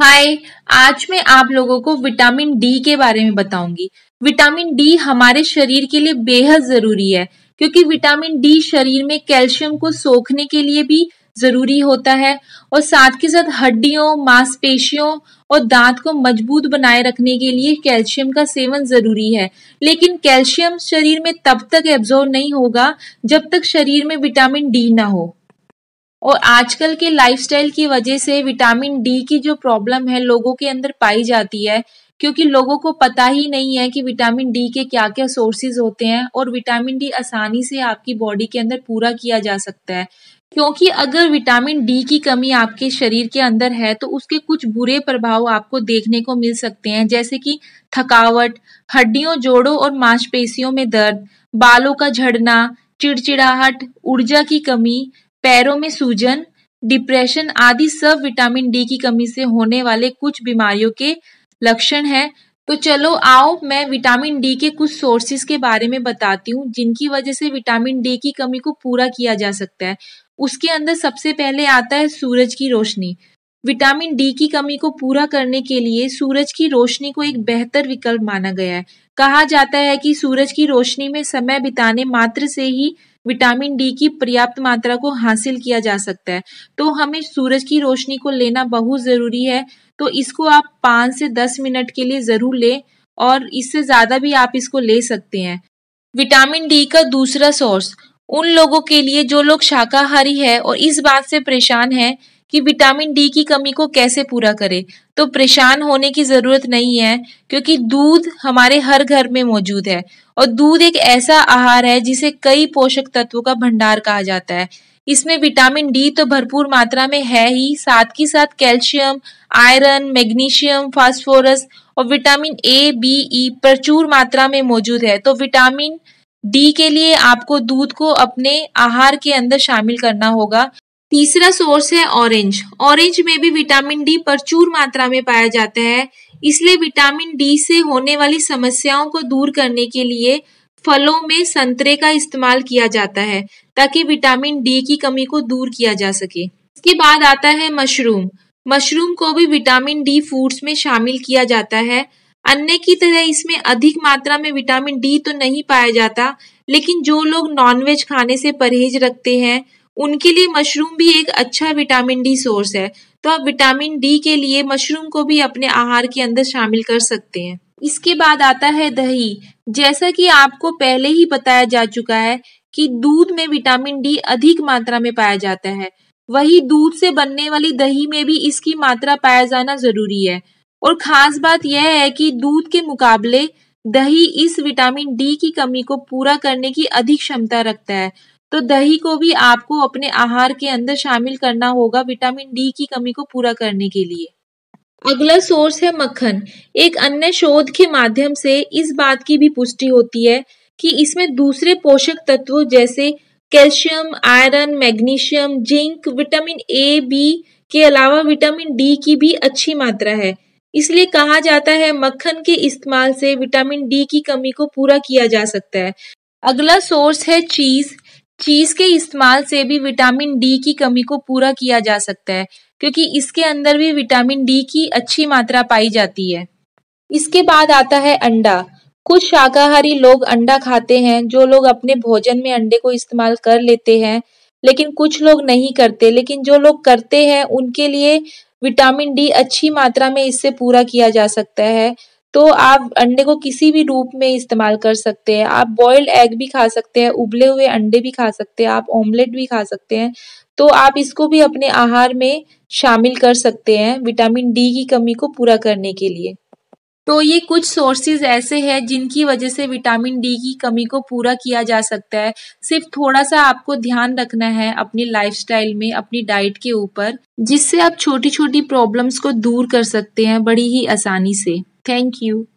हाय, आज मैं आप लोगों को विटामिन डी के बारे में बताऊँगी। विटामिन डी हमारे शरीर के लिए बेहद ज़रूरी है, क्योंकि विटामिन डी शरीर में कैल्शियम को सोखने के लिए भी ज़रूरी होता है और साथ के साथ हड्डियों, मांसपेशियों और दांत को मज़बूत बनाए रखने के लिए कैल्शियम का सेवन ज़रूरी है। लेकिन कैल्शियम शरीर में तब तक एब्जॉर्व नहीं होगा जब तक शरीर में विटामिन डी ना हो। और आजकल के लाइफस्टाइल की वजह से विटामिन डी की जो प्रॉब्लम है, लोगों के अंदर पाई जाती है, क्योंकि लोगों को पता ही नहीं है कि विटामिन डी के क्या क्या सोर्सेज होते हैं और विटामिन डी आसानी से आपकी बॉडी के अंदर पूरा किया जा सकता है। क्योंकि अगर विटामिन डी की कमी आपके शरीर के अंदर है तो उसके कुछ बुरे प्रभाव आपको देखने को मिल सकते हैं, जैसे कि थकावट, हड्डियों जोड़ों और मांसपेशियों में दर्द, बालों का झड़ना, चिड़चिड़ाहट, ऊर्जा की कमी पैरों में सूजन डिप्रेशन आदि सब विटामिन डी की कमी से होने वाले कुछ बीमारियों के लक्षण हैं। तो चलो आओ, मैं विटामिन डी के कुछ सोर्सेज के बारे में बताती हूँ, जिनकी वजह से विटामिन डी की कमी को पूरा किया जा सकता है। उसके अंदर सबसे पहले आता है सूरज की रोशनी। विटामिन डी की कमी को पूरा करने के लिए सूरज की रोशनी को एक बेहतर विकल्प माना गया है। कहा जाता है कि सूरज की रोशनी में समय बिताने मात्र से ही विटामिन डी की पर्याप्त मात्रा को हासिल किया जा सकता है। तो हमें सूरज की रोशनी को लेना बहुत ज़रूरी है। तो इसको आप पाँच से दस मिनट के लिए ज़रूर लें और इससे ज़्यादा भी आप इसको ले सकते हैं। विटामिन डी का दूसरा सोर्स, उन लोगों के लिए जो लोग शाकाहारी है और इस बात से परेशान है कि विटामिन डी की कमी को कैसे पूरा करें। तो परेशान होने की ज़रूरत नहीं है, क्योंकि दूध हमारे हर घर में मौजूद है और दूध एक ऐसा आहार है जिसे कई पोषक तत्वों का भंडार कहा जाता है। इसमें विटामिन डी तो भरपूर मात्रा में है ही, साथ ही साथ कैल्शियम, आयरन, मैग्नीशियम, फास्फोरस और विटामिन ए, बी, ई प्रचुर मात्रा में मौजूद है। तो विटामिन डी के लिए आपको दूध को अपने आहार के अंदर शामिल करना होगा। तीसरा सोर्स है ऑरेंज ऑरेंज में भी विटामिन डी प्रचुर मात्रा में पाया जाता है, इसलिए विटामिन डी से होने वाली समस्याओं को दूर करने के लिए फलों में संतरे का इस्तेमाल किया जाता है, ताकि विटामिन डी की कमी को दूर किया जा सके। इसके बाद आता है मशरूम मशरूम को भी विटामिन डी फूड्स में शामिल किया जाता है। अन्य की तरह इसमें अधिक मात्रा में विटामिन डी तो नहीं पाया जाता, लेकिन जो लोग नॉनवेज खाने से परहेज रखते हैं उनके लिए मशरूम भी एक अच्छा विटामिन डी सोर्स है। तो आप विटामिन डी के लिए मशरूम को भी अपने आहार के अंदर शामिल कर सकते हैं। इसके बाद आता है दही। जैसा कि आपको पहले ही बताया जा चुका है कि दूध में विटामिन डी अधिक मात्रा में पाया जाता है। वही दूध से बनने वाली दही में भी इसकी मात्रा पाया जाना ज़रूरी है। और खास बात यह है कि दूध के मुकाबले दही इस विटामिन डी की कमी को पूरा करने की अधिक क्षमता रखता है। तो दही को भी आपको अपने आहार के अंदर शामिल करना होगा विटामिन डी की कमी को पूरा करने के लिए। अगला सोर्स है मक्खन। एक अन्य शोध के माध्यम से इस बात की भी पुष्टि होती है कि इसमें दूसरे पोषक तत्वों जैसे calcium, iron, magnesium, zinc, vitamin A, B के अलावा विटामिन डी की भी अच्छी मात्रा है। इसलिए कहा जाता है मक्खन के इस्तेमाल से विटामिन डी की कमी को पूरा किया जा सकता है। अगला सोर्स है चीज़ चीज़ के इस्तेमाल से भी विटामिन डी की कमी को पूरा किया जा सकता है, क्योंकि इसके अंदर भी विटामिन डी की अच्छी मात्रा पाई जाती है। इसके बाद आता है अंडा। कुछ शाकाहारी लोग अंडा खाते हैं, जो लोग अपने भोजन में अंडे को इस्तेमाल कर लेते हैं, लेकिन कुछ लोग नहीं करते। लेकिन जो लोग करते हैं, उनके लिए विटामिन डी अच्छी मात्रा में इससे पूरा किया जा सकता है। तो आप अंडे को किसी भी रूप में इस्तेमाल कर सकते हैं। आप बॉइल्ड एग भी खा सकते हैं, उबले हुए अंडे भी खा सकते हैं, आप ऑमलेट भी खा सकते हैं। तो आप इसको भी अपने आहार में शामिल कर सकते हैं विटामिन डी की कमी को पूरा करने के लिए। तो ये कुछ सोर्सेज ऐसे हैं जिनकी वजह से विटामिन डी की कमी को पूरा किया जा सकता है। सिर्फ़ थोड़ा सा आपको ध्यान रखना है अपनी लाइफस्टाइल में, अपनी डाइट के ऊपर, जिससे आप छोटी छोटी प्रॉब्लम्स को दूर कर सकते हैं बड़ी ही आसानी से। Thank you.